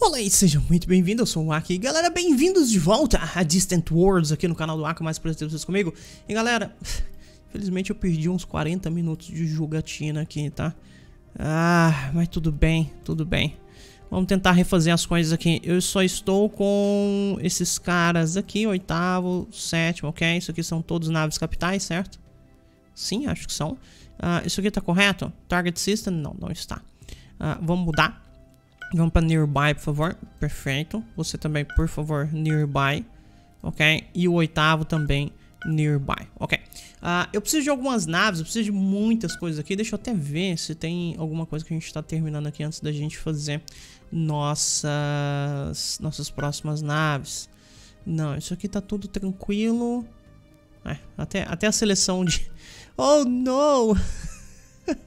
Olá e sejam muito bem-vindos, eu sou o Aki. Galera, bem-vindos de volta a Distant Worlds aqui no canal do Aki, mais prazer ter vocês comigo. E galera, infelizmente eu perdi uns 40 minutos de jogatina aqui, tá? Ah, mas tudo bem, tudo bem. Vamos tentar refazer as coisas aqui. Eu só estou com esses caras aqui, oitavo, sétimo, ok? Isso aqui são todos naves capitais, certo? Sim, acho que são. Uh, isso aqui tá correto? Target System? Não, não está. Uh, vamos mudar. Vamos para Nearby, por favor. Perfeito. Você também, por favor, Nearby. Ok? E o oitavo também, Nearby. Ok. Uh, eu preciso de algumas naves, eu preciso de muitas coisas aqui. Deixa eu até ver se tem alguma coisa que a gente está terminando aqui antes da gente fazer nossas, nossas próximas naves. Não, isso aqui tá tudo tranquilo. É, até, até a seleção de... Oh, não!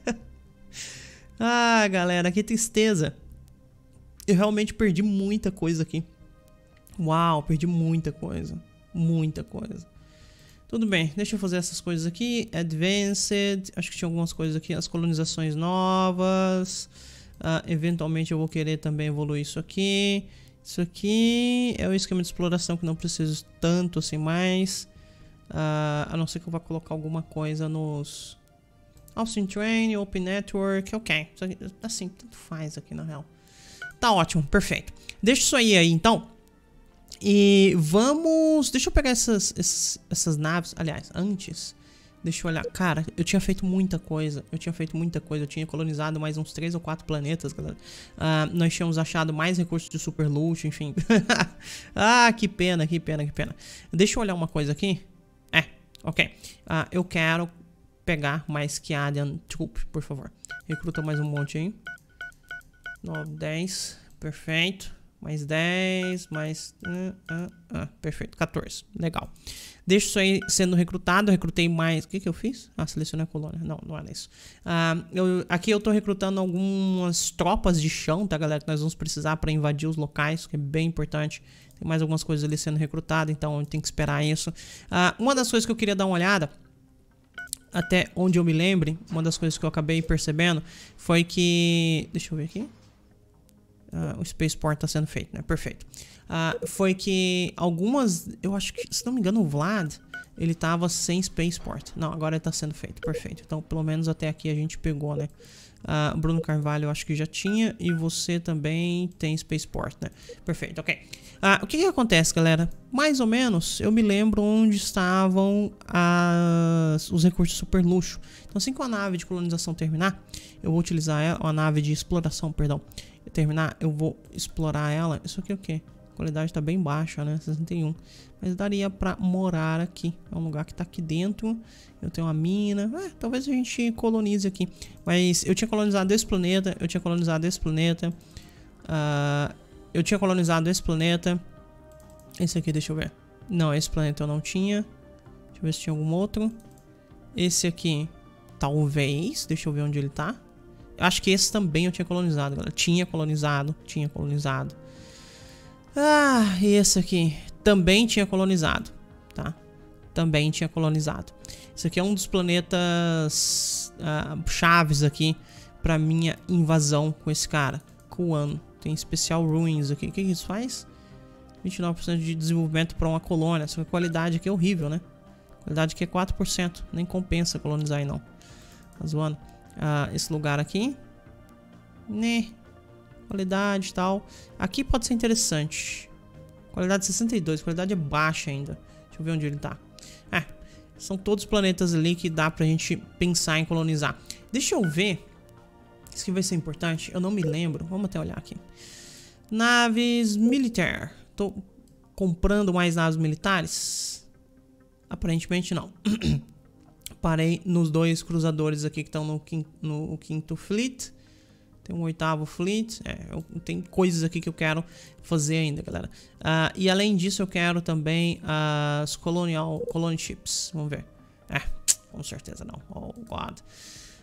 ah, galera, que tristeza. Eu realmente perdi muita coisa aqui. Uau, perdi muita coisa. Muita coisa. Tudo bem, deixa eu fazer essas coisas aqui. Advanced, acho que tinha algumas coisas aqui. As colonizações novas. Uh, eventualmente eu vou querer também evoluir isso aqui. Isso aqui é o esquema de exploração que não preciso tanto assim mais. Uh, a não ser que eu vá colocar alguma coisa nos... Austin Train, Open Network, ok. Assim, tanto faz aqui na real. Tá ótimo, perfeito. Deixa isso aí aí então. E vamos... Deixa eu pegar essas, essas, essas naves. Aliás, antes... Deixa eu olhar. Cara, eu tinha feito muita coisa. Eu tinha feito muita coisa. Eu tinha colonizado mais uns 3 ou 4 planetas, galera. Uh, nós tínhamos achado mais recursos de super luxo, enfim. ah, que pena, que pena, que pena. Deixa eu olhar uma coisa aqui. É, ok. Uh, eu quero pegar mais Kiadian Troop, por favor. Recruta mais um monte aí. 9, 10. Perfeito. Mais 10, mais... Uh, uh, uh, perfeito, 14. Legal. Deixa isso aí sendo recrutado. Eu recrutei mais... O que que eu fiz? Ah, selecionei a colônia. Não, não era isso. eu, aqui eu tô recrutando algumas tropas de chão, tá, galera? Que nós vamos precisar para invadir os locais, que é bem importante. Tem mais algumas coisas ali sendo recrutadas, então tem que esperar isso. uma das coisas que eu queria dar uma olhada até onde eu me lembre, uma das coisas que eu acabei percebendo foi que. Deixa eu ver aqui. Uh, o Spaceport está sendo feito, né? Perfeito. Uh, foi que algumas, eu acho que, se não me engano, o Vlad, ele tava sem Spaceport. Não, agora ele tá sendo feito, perfeito. Então, pelo menos até aqui a gente pegou, né? Uh, Bruno Carvalho eu acho que já tinha e você também tem Spaceport, né? Perfeito, ok. Uh, o que que acontece, galera? Mais ou menos, eu me lembro onde estavam as, os recursos super luxo. Então, assim que a nave de colonização terminar, eu vou utilizar ela, a nave de exploração, perdão, terminar, eu vou explorar ela. Isso aqui é o que? A qualidade tá bem baixa, né? 61. Mas daria pra morar aqui. É um lugar que tá aqui dentro. Eu tenho uma mina. É, talvez a gente colonize aqui. Mas eu tinha colonizado esse planeta. Eu tinha colonizado esse planeta. Uh, eu tinha colonizado esse planeta. Esse aqui, deixa eu ver. Não, esse planeta eu não tinha. Deixa eu ver se tinha algum outro. Esse aqui, talvez. Deixa eu ver onde ele tá. Acho que esse também eu tinha colonizado, galera. Tinha colonizado, tinha colonizado. Ah, e esse aqui também tinha colonizado, tá? Também tinha colonizado. Esse aqui é um dos planetas uh, chaves aqui para minha invasão com esse cara. Kuan. Tem especial ruins aqui. O que, que isso faz? 29% de desenvolvimento para uma colônia. Só a qualidade aqui é horrível, né? Qualidade aqui é 4%. Nem compensa colonizar aí não. Tá zoando uh, esse lugar aqui. Né? Qualidade e tal. Aqui pode ser interessante. Qualidade 62, qualidade é baixa ainda. Deixa eu ver onde ele tá. É, são todos planetas ali que dá pra gente pensar em colonizar. Deixa eu ver. Isso que vai ser importante. Eu não me lembro. Vamos até olhar aqui. Naves militar. Tô comprando mais naves militares? Aparentemente não. parei nos dois cruzadores aqui que estão no, quinto, no quinto fleet. Tem um oitavo fleet. É, eu, tem coisas aqui que eu quero fazer ainda, galera. Uh, e além disso, eu quero também as colonial, colony ships. Vamos ver. É, com certeza não. Oh, God.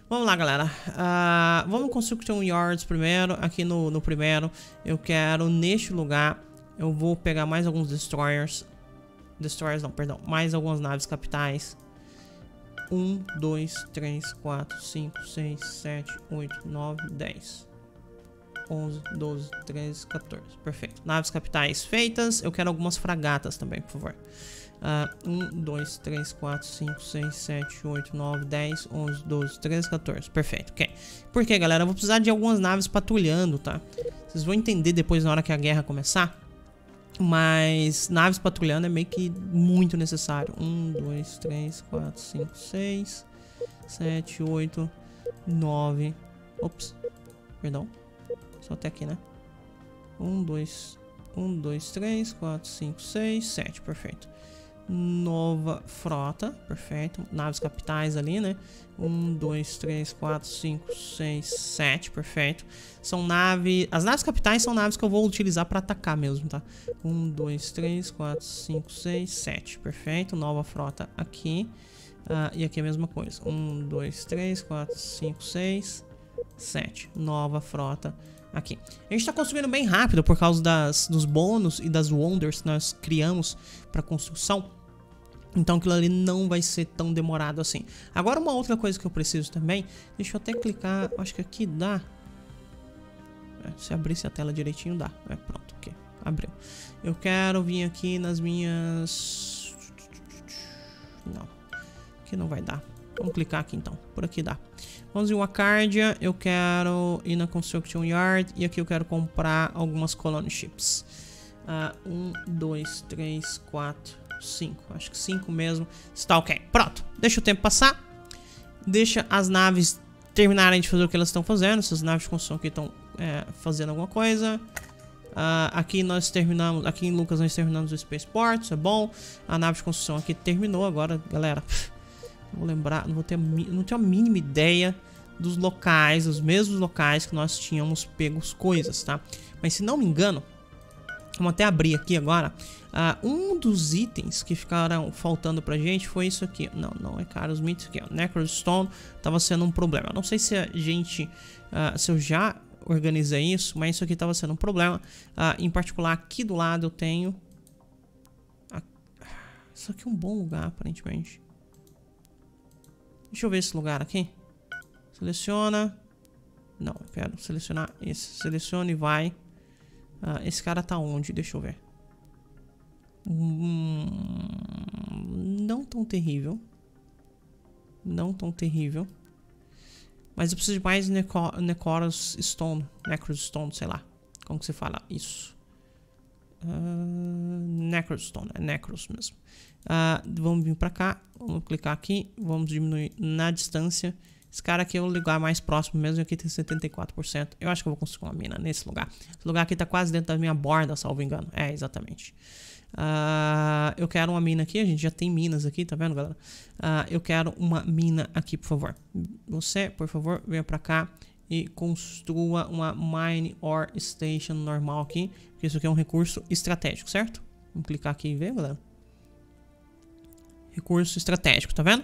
Vamos lá, galera. Uh, vamos Construction Yards primeiro. Aqui no, no primeiro, eu quero, neste lugar, eu vou pegar mais alguns destroyers. Destroyers não, perdão. Mais algumas naves capitais. 1, 2, 3, 4, 5, 6, 7, 8, 9, 10. 11, 12, 13, 14. Perfeito. Naves capitais feitas. Eu quero algumas fragatas também, por favor. Uh, 1, 2, 3, 4, 5, 6, 7, 8, 9, 10, 11, 12, 13, 14. Perfeito, ok. Por quê, galera? Eu vou precisar de algumas naves patrulhando, tá? Vocês vão entender depois na hora que a guerra começar. Mas naves patrulhando é meio que muito necessário. 1, 2, 3, 4, 5, 6, 7, 8, 9. Ops. Perdão. Só até aqui, né? 1, 2, 1, 2, 3, 4, 5, 6, 7. Perfeito nova frota, perfeito. Naves capitais ali, né? 1, 2, 3, 4, 5, 6, 7, perfeito. São naves. As naves capitais são naves que eu vou utilizar para atacar mesmo, tá? 1, 2, 3, 4, 5, 6, 7, perfeito. Nova frota aqui. Uh, e aqui a mesma coisa. 1, 2, 3, 4, 5, 6, 7. Nova frota aqui. A gente está construindo bem rápido por causa das, dos bônus e das wonders que nós criamos para construção. Então aquilo ali não vai ser tão demorado assim. Agora uma outra coisa que eu preciso também, deixa eu até clicar, acho que aqui dá. É, se abrisse a tela direitinho dá. É, pronto, ok, abriu. Eu quero vir aqui nas minhas... Não, aqui não vai dar. Vamos clicar aqui então, por aqui dá. Vamos em Wacardia, eu quero ir na Construction Yard e aqui eu quero comprar algumas colony ships. Uh, um, dois, três, quatro, 5. Acho que 5 mesmo. Está ok. Pronto. Deixa o tempo passar. Deixa as naves terminarem de fazer o que elas estão fazendo. Essas naves de construção aqui estão é, fazendo alguma coisa. Uh, aqui nós terminamos, aqui em Lucas nós terminamos o Spaceport, isso é bom. A nave de construção aqui terminou agora, galera. Vou lembrar, não vou ter, não tenho a mínima ideia dos locais, os mesmos locais que nós tínhamos pegos coisas, tá? Mas se não me engano, Vamos até abrir aqui agora. Uh, um dos itens que ficaram faltando pra gente foi isso aqui. Não, não é caro os mitos aqui, ó. Necrostone tava sendo um problema. Não sei se a gente... Uh, se eu já organizei isso, mas isso aqui tava sendo um problema. Uh, em particular, aqui do lado eu tenho... Isso aqui é um bom lugar, aparentemente. Deixa eu ver esse lugar aqui. Seleciona. Não, quero selecionar esse. Seleciona e vai... Ah, esse cara tá onde? Deixa eu ver. Hum, não tão terrível. Não tão terrível. Mas eu preciso de mais Neco Necoros Stone. Necros Stone, sei lá. Como que você fala isso? Uh, Necros Stone. É Necros mesmo. Uh, vamos vir pra cá. Vamos clicar aqui. Vamos diminuir na distância. Esse cara aqui é o lugar mais próximo mesmo, aqui tem 74%. Eu acho que eu vou construir uma mina nesse lugar. Esse lugar aqui tá quase dentro da minha borda, salvo engano. É, exatamente. Uh, eu quero uma mina aqui, a gente já tem minas aqui, tá vendo, galera? Uh, eu quero uma mina aqui, por favor. Você, por favor, venha pra cá e construa uma Mine Ore Station normal aqui, porque isso aqui é um recurso estratégico, certo? Vamos clicar aqui e ver, galera. Recurso estratégico, tá vendo?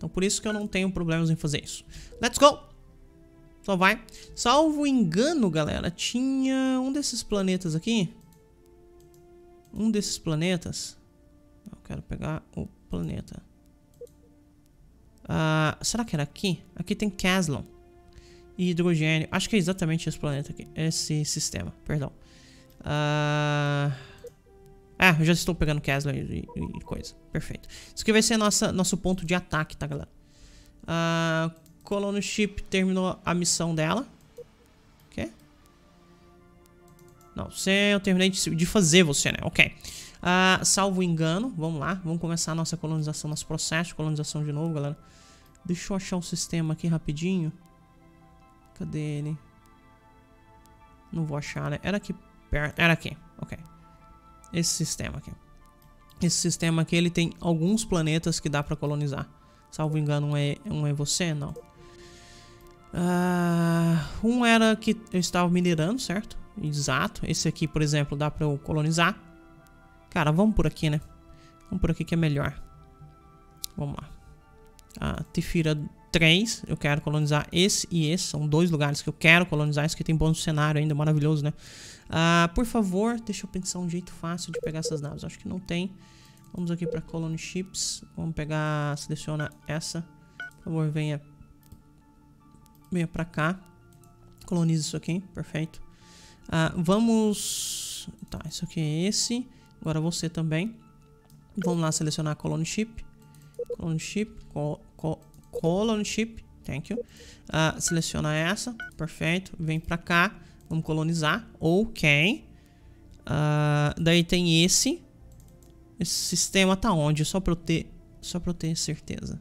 Então por isso que eu não tenho problemas em fazer isso. Let's go! Só vai. Salvo engano, galera, tinha um desses planetas aqui. Um desses planetas. Eu quero pegar o planeta. Uh, será que era aqui? Aqui tem Caslon. E hidrogênio. Acho que é exatamente esse planeta aqui. Esse sistema, perdão. Uh, ah, eu já estou pegando Kessler e, e, coisa. Perfeito. Isso aqui vai ser nossa, nosso ponto de ataque, tá, galera? Uh, Colony Ship terminou a missão dela. O quê? Não, você eu terminei de, de fazer você, né? Ok. Uh, salvo engano, vamos lá. Vamos começar a nossa colonização, nosso processo de colonização de novo, galera. Deixa eu achar o sistema aqui rapidinho. Cadê ele? Não vou achar, né? Era aqui perto. Era aqui, ok esse sistema aqui. Esse sistema aqui ele tem alguns planetas que dá para colonizar. Salvo engano, um é, um é você? Não. Uh, um era que eu estava minerando, certo? Exato. Esse aqui, por exemplo, dá para eu colonizar. Cara, vamos por aqui, né? Vamos por aqui que é melhor. Vamos lá. A Tifira 3, eu quero colonizar esse e esse. São dois lugares que eu quero colonizar. Esse aqui tem bom cenário ainda, maravilhoso, né? Uh, por favor, deixa eu pensar um jeito fácil de pegar essas naves. Acho que não tem. Vamos aqui para Colony Ships. Vamos pegar, seleciona essa. Por favor, venha, venha para cá. Colonize isso aqui, perfeito. Uh, vamos... Tá, isso aqui é esse. Agora você também. Vamos lá selecionar Colony Ship. Colony Ship. Co colony Ship. Thank you. Uh, seleciona essa. Perfeito. Vem pra cá. Vamos colonizar. Ok. Uh, daí tem esse. Esse sistema tá onde? Só pra eu ter, só pra eu ter certeza.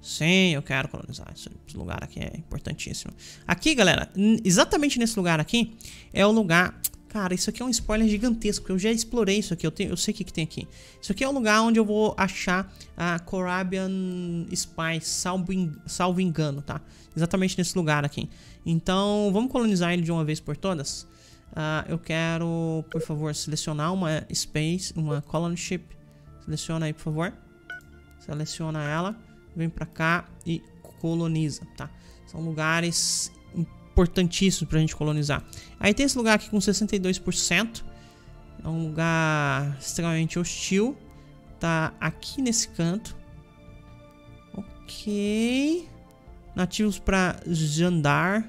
Sim, eu quero colonizar. Esse lugar aqui é importantíssimo. Aqui, galera, exatamente nesse lugar aqui é o lugar... Cara, isso aqui é um spoiler gigantesco, eu já explorei isso aqui, eu, tenho, eu sei o que, que tem aqui. Isso aqui é o lugar onde eu vou achar a Corabian Spy, salvo, salvo engano, tá? Exatamente nesse lugar aqui. Então, vamos colonizar ele de uma vez por todas? Uh, eu quero, por favor, selecionar uma space, uma colony ship. Seleciona aí, por favor. Seleciona ela vem pra cá e coloniza, tá? São lugares importantíssimos pra gente colonizar. Aí tem esse lugar aqui com 62%. É um lugar extremamente hostil. Tá aqui nesse canto. Ok. Nativos pra Jandar.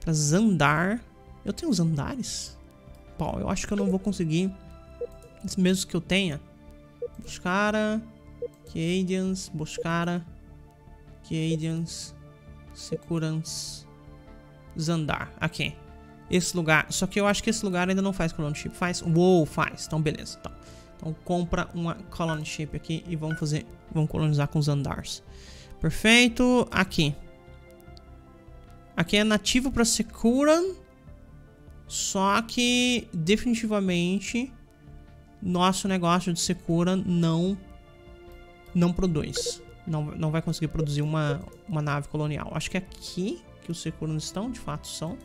Pra Zandar. Eu tenho os andares? Pô, eu acho que eu não vou conseguir. Mesmo que eu tenha. Buscar. Cadians, Boscara, Cadians, Securans, Zandar. Aqui. Esse lugar. Só que eu acho que esse lugar ainda não faz colony ship. Faz? Uou, faz. Então, beleza. Então, então compra uma colony ship aqui e vamos fazer. Vamos colonizar com Zandars. Perfeito. Aqui. Aqui é nativo para Securan. Só que definitivamente nosso negócio de Secura não não produz. Não, não vai conseguir produzir uma, uma nave colonial. Acho que é aqui que os Securans estão, de fato são.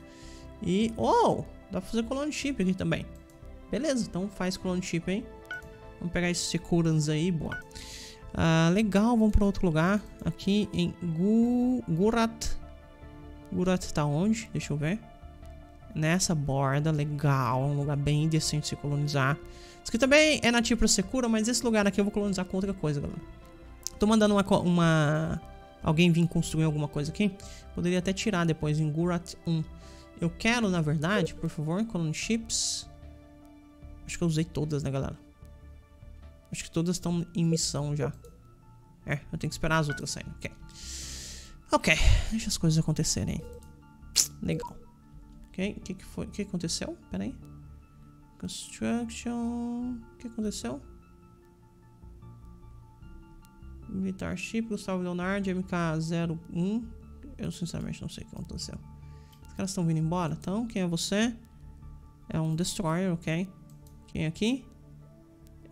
E, oh, dá pra fazer colony ship aqui também. Beleza, então faz colony ship aí. Vamos pegar esses Securans aí, boa. Ah, legal, vamos para outro lugar. Aqui em Gu Gurat. Gurat tá onde? Deixa eu ver. Nessa borda, legal. Um lugar bem decente de se colonizar. Isso aqui também é nativo para Secura, mas esse lugar aqui eu vou colonizar com outra coisa, galera. Tô mandando uma, uma... Alguém vir construir alguma coisa aqui. Poderia até tirar depois em Gurat 1. Eu quero, na verdade, por favor, colony ships. Acho que eu usei todas, né, galera? Acho que todas estão em missão já. É, eu tenho que esperar as outras saírem. Ok. Ok, deixa as coisas acontecerem. Legal. Ok, o que, que foi? O que aconteceu? Pera aí. Construction... O que aconteceu? Militar Chip, Gustavo Leonardo, MK01. Eu sinceramente não sei o que aconteceu. Os caras estão vindo embora. Então, quem é você? É um Destroyer, ok. Quem é aqui?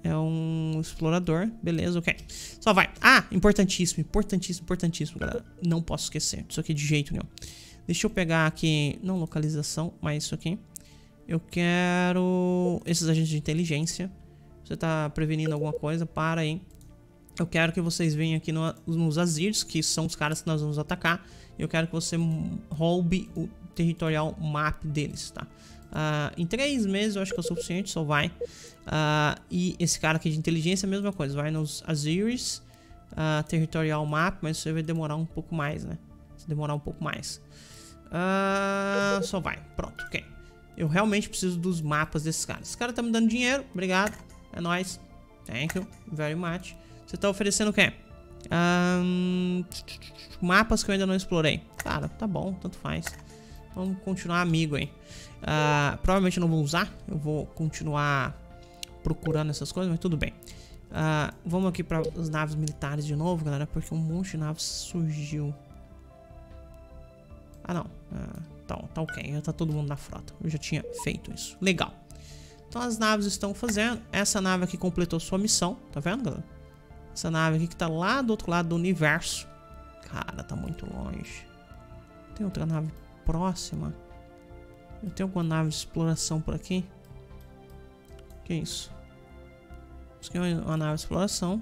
É um explorador. Beleza, ok. Só vai. Ah, importantíssimo, importantíssimo, importantíssimo, galera. Não posso esquecer disso aqui de jeito nenhum. Deixa eu pegar aqui, não localização, mas isso aqui. Eu quero esses agentes de inteligência. Você tá prevenindo alguma coisa, para aí. Eu quero que vocês venham aqui no, nos Azirs, que são os caras que nós vamos atacar. Eu quero que você roube o territorial map deles, tá? Uh, em três meses eu acho que é o suficiente, só vai. Uh, e esse cara aqui de inteligência, a mesma coisa. Vai nos Azirs, uh, territorial map, mas você vai demorar um pouco mais, né? Vai demorar um pouco mais. só vai, pronto, ok. Eu realmente preciso dos mapas desses caras. Esse cara tá me dando dinheiro, obrigado. É nóis. Thank you very much. Você tá oferecendo o quê? Um, mapas que eu ainda não explorei. Cara, tá bom, tanto faz. Vamos continuar amigo aí. Uh, provavelmente eu não vou usar. Eu vou continuar procurando essas coisas, mas tudo bem. Uh, vamos aqui para as naves militares de novo, galera, porque um monte de naves surgiu. Ah, não. Uh, tá, tá ok, já tá todo mundo na frota. Eu já tinha feito isso. Legal. Então as naves estão fazendo. Essa nave aqui completou sua missão, tá vendo, galera? Essa nave aqui que tá lá do outro lado do universo. Cara, tá muito longe. Tem outra nave próxima? Eu tenho alguma nave de exploração por aqui? Que isso? Isso aqui é uma nave de exploração.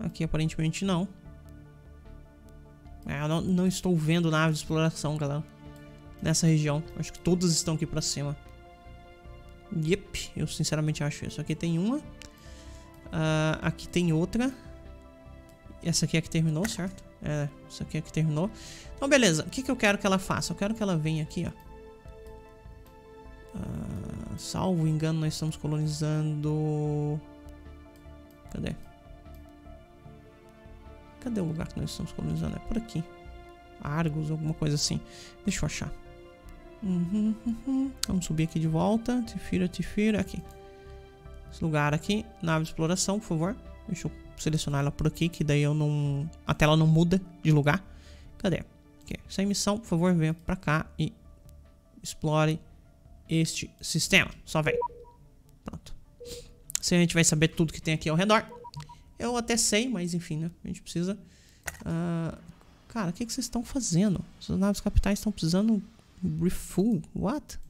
Aqui aparentemente não. É, eu não, não estou vendo nave de exploração, galera. Nessa região. Acho que todas estão aqui pra cima. Yep, eu sinceramente acho isso. Aqui tem uma. Uh, aqui tem outra. Essa aqui é que terminou, certo? É, isso aqui é que terminou. Então, beleza. O que, que eu quero que ela faça? Eu quero que ela venha aqui, ó. Uh, salvo engano, nós estamos colonizando... Cadê? Cadê o lugar que nós estamos colonizando? É por aqui. Argos, alguma coisa assim. Deixa eu achar. Uhum, uhum. Vamos subir aqui de volta. Tifira, Tifira, aqui. Esse lugar aqui, nave de exploração, por favor. Deixa eu selecionar ela por aqui, que daí eu não... A tela não muda de lugar. Cadê? Aqui. Sem missão, por favor, venha pra cá e explore este sistema. Só vem. Pronto. Assim a gente vai saber tudo que tem aqui ao redor. Eu até sei, mas enfim, né? A gente precisa... Uh... Cara, o que, que vocês estão fazendo? Essas naves capitais estão precisando refuel. What?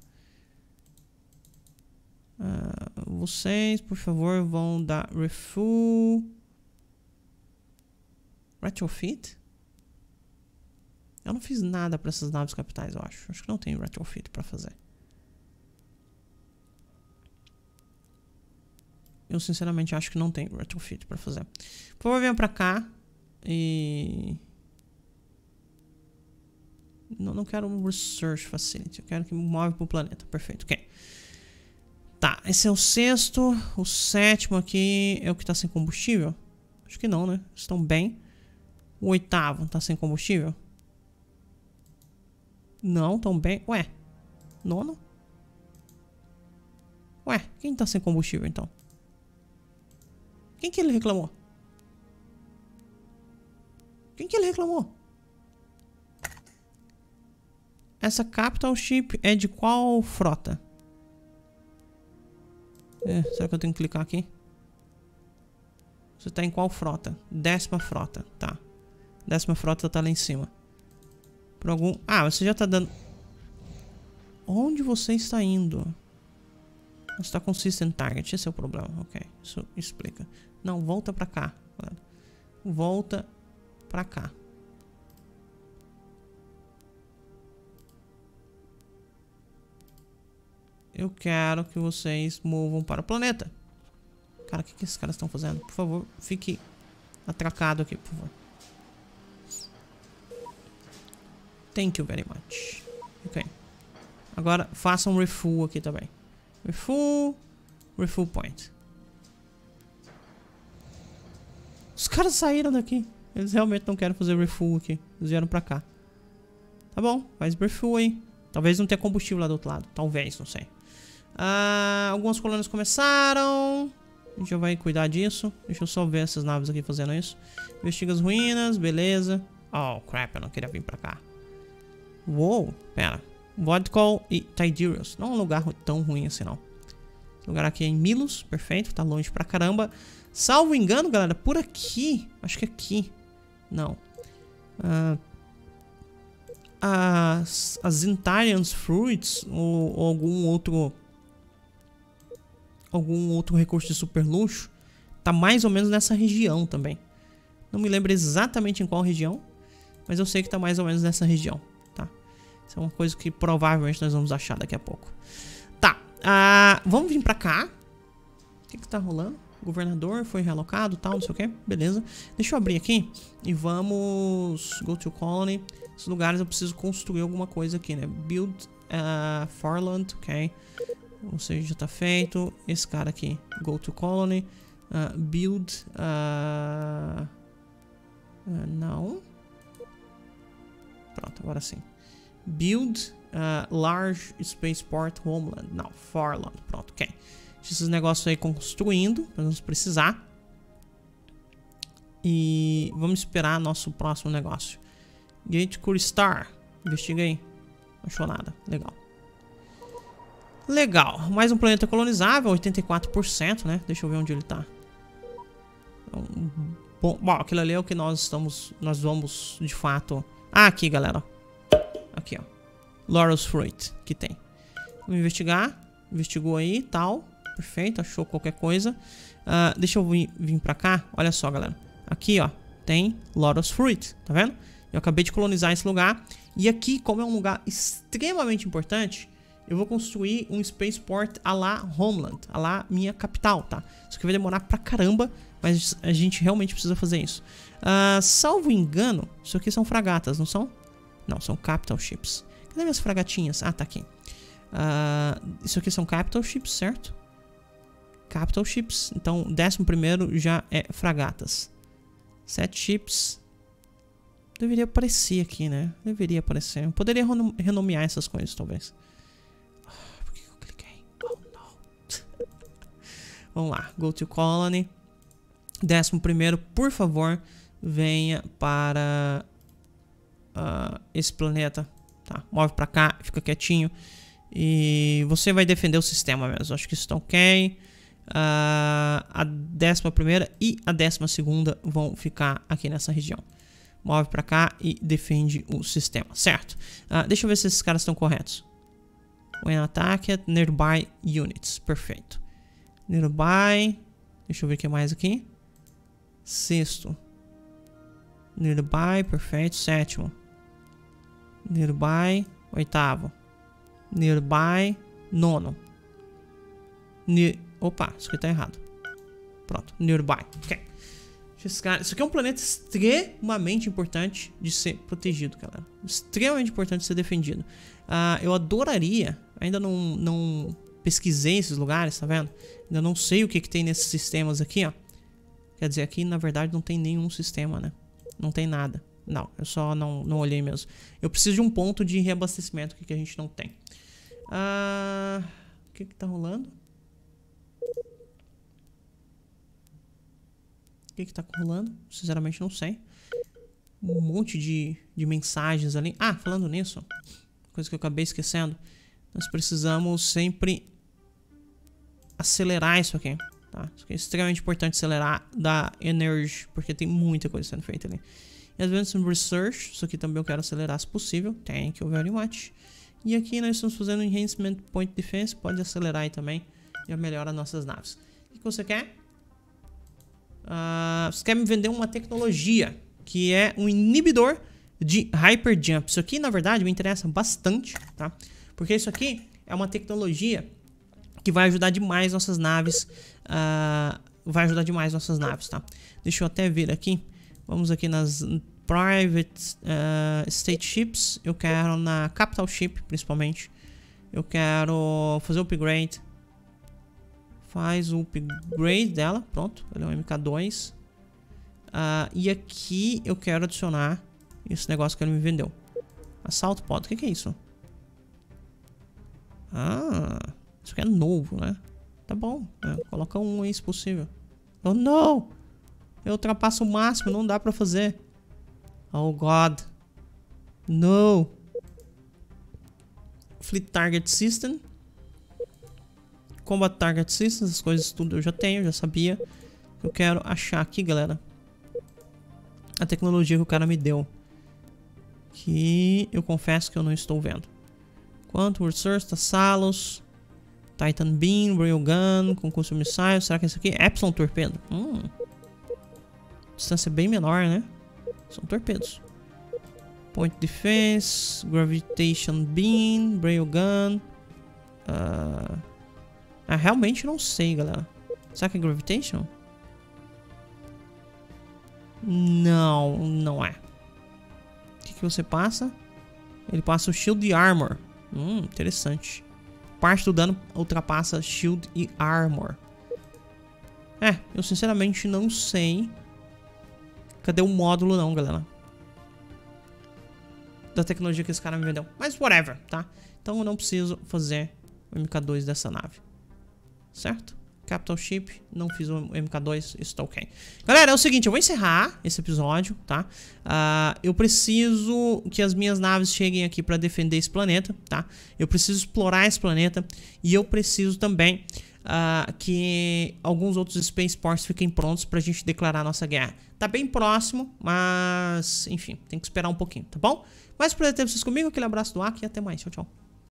Uh, vocês, por favor, vão dar refuel. Retrofit? Eu não fiz nada para essas naves capitais, eu acho. Acho que não tem retrofit para fazer. Eu sinceramente acho que não tem retrofit para fazer. Por favor, venha pra cá e... Não, não quero um research facility. Eu quero que move pro planeta. Perfeito, ok. Tá, esse é o sexto. O sétimo aqui é o que tá sem combustível? Acho que não, né? Estão bem. O oitavo tá sem combustível? Não, tão bem. Ué, nono? Ué, quem tá sem combustível então? Quem que ele reclamou? Quem que ele reclamou? Essa capital ship é de qual frota? É, será que eu tenho que clicar aqui? Você tá em qual frota? Décima frota, tá. Décima frota tá lá em cima. Por algum... Ah, você já tá dando... Onde você está indo? Você está consistent target, esse é o problema. Ok, isso explica. Não, volta pra cá. Volta pra cá. Eu quero que vocês movam para o planeta. Cara, o que, que esses caras estão fazendo? Por favor, fique atracado aqui, por favor. Thank you very much. Ok. Agora, faça um aqui também. Refuel. Refuel point. Os caras saíram daqui. Eles realmente não querem fazer refuel aqui. Eles vieram pra cá. Tá bom, faz refuel aí. Talvez não tenha combustível lá do outro lado. Talvez, não sei. Ah, algumas colônias começaram. A gente já vai cuidar disso. Deixa eu só ver essas naves aqui fazendo isso. Investiga as ruínas, beleza. Oh, crap, eu não queria vir pra cá. Uou, pera. Vodcall e Tidirius. Não é um lugar tão ruim assim, não. Esse lugar aqui é em Milos, perfeito. Tá longe pra caramba. Salvo engano, galera, por aqui. Acho que aqui. Não. Uh, as, as Intarians Fruits ou, ou, algum outro algum outro recurso de super luxo tá mais ou menos nessa região também. Não me lembro exatamente em qual região, mas eu sei que tá mais ou menos nessa região, tá? Isso é uma coisa que provavelmente nós vamos achar daqui a pouco. Tá, uh, vamos vir pra cá. O que que tá rolando? Governador foi realocado, tal, não sei o que. Beleza. Deixa eu abrir aqui e vamos... Go to colony. Esses lugares eu preciso construir alguma coisa aqui, né? Build uh, Farland, ok. Ou seja, já tá feito. Esse cara aqui, go to colony. Uh, build. Uh, uh, não. Pronto, agora sim. Build large spaceport homeland. Não, Farland. Pronto, ok. Deixa esses negócios aí construindo. Vamos precisar. E vamos esperar nosso próximo negócio. Gate Star. Investiga aí. Não achou nada. Legal. Legal. Mais um planeta colonizável, 84%, né? Deixa eu ver onde ele tá. Então, bom, bom, aquilo ali é o que nós estamos... Nós vamos, de fato... Ah, aqui, galera. Aqui, ó. Laurel's Fruit, que tem. Vamos investigar. Investigou aí, tal. Perfeito, achou qualquer coisa. Uh, deixa eu vir, vir pra cá. Olha só, galera. Aqui, ó. Tem Laurel's Fruit, tá vendo? Eu acabei de colonizar esse lugar. E aqui, como é um lugar extremamente importante eu vou construir um spaceport a lá Homeland, a lá minha capital, tá? Isso aqui vai demorar pra caramba, Mas a gente realmente precisa fazer isso. Uh, salvo engano, isso aqui são fragatas, não são? Não, são capital ships. Cadê minhas fragatinhas? Ah, tá aqui. Uh, isso aqui são capital ships, certo? Capital ships. Então, décimo primeiro já é fragatas. Sete ships. Deveria aparecer aqui, né? Deveria aparecer. Poderia renomear essas coisas, talvez. Vamos lá. Go to colony. Décimo primeiro, por favor, venha para uh, esse planeta. Tá? Move para cá, fica quietinho. E você vai defender o sistema mesmo. Acho que isso tá ok. Uh, a décima primeira e a décima segunda vão ficar aqui nessa região move para cá e defende o sistema, certo? Uh, deixa eu ver se esses caras estão corretos. When attacked, nearby units, perfeito. Nearby, deixa eu ver o que mais aqui. Sexto. Nearby, perfeito. Sétimo. Nearby, oitavo. Nearby, nono. Ne Opa, isso aqui tá errado. Pronto, nearby. Ok. Isso aqui é um planeta extremamente importante de ser protegido, galera. Extremamente importante de ser defendido. Uh, eu adoraria, ainda não, não pesquisei esses lugares, tá vendo? Ainda não sei o que, que tem nesses sistemas aqui, ó. Quer dizer, aqui na verdade não tem nenhum sistema, né? Não tem nada. Não, eu só não, não olhei mesmo. Eu preciso de um ponto de reabastecimento que a gente não tem. Uh, o que que tá rolando? O que que tá rolando? Sinceramente não sei. Um monte de, de mensagens ali. Ah, falando nisso, coisa que eu acabei esquecendo. Nós precisamos sempre acelerar isso aqui. Tá? Isso aqui é extremamente importante acelerar da Energy, porque tem muita coisa sendo feita ali. Advanced Research, isso aqui também eu quero acelerar se possível. Thank you very much. E aqui nós estamos fazendo Enhancement Point Defense, pode acelerar aí também. Já melhora nossas naves. O que você quer? Uh, você quer me vender uma tecnologia que é um inibidor de Hyper Jump. Isso aqui, na verdade, me interessa bastante, tá? Porque isso aqui é uma tecnologia que vai ajudar demais nossas naves. Uh, vai ajudar demais nossas naves, tá? Deixa eu até ver aqui. Vamos aqui nas Private uh, State Ships. Eu quero na Capital Ship, principalmente. Eu quero fazer upgrade Faz o upgrade dela. Pronto, ele é um MK2. Uh, ah, e aqui eu quero adicionar esse negócio que ele me vendeu. Assalto pod. O que, que é isso? Ah, isso aqui é novo, né? Tá bom. É, coloca um aí se possível. Oh, não! Eu ultrapasso o máximo, não dá pra fazer. Oh, God. No. Fleet Target System. Combat Target System, essas coisas tudo eu já tenho, já sabia. Eu quero achar aqui, galera, a tecnologia que o cara me deu. Que eu confesso que eu não estou vendo. Quanto Resource, Salos, Titan Beam, Railgun, Concurso Missile. Será que é isso aqui? Epsilon Torpedo. Hum. Distância bem menor, né? São torpedos. Point Defense, Gravitation Beam, Railgun. Uh, ah, realmente não sei, galera. Será que é Gravitation? Não, não é. O que, que você passa? Ele passa o Shield Armor. Hum, interessante. Parte do dano ultrapassa Shield e Armor. É, eu sinceramente não sei. Cadê o módulo não, galera? Da tecnologia que esse cara me vendeu. Mas whatever, tá? Então eu não preciso fazer o MK2 dessa nave certo? Capital Ship, não fiz o MK2, isso tá ok. Galera, é o seguinte, eu vou encerrar esse episódio, tá? Uh, eu preciso que as minhas naves cheguem aqui pra defender esse planeta, tá? Eu preciso explorar esse planeta e eu preciso também uh, que alguns outros spaceports fiquem prontos pra gente declarar nossa guerra. Tá bem próximo, mas enfim, tem que esperar um pouquinho, tá bom? Mas por ter vocês comigo, aquele abraço do Aki e até mais, tchau, tchau.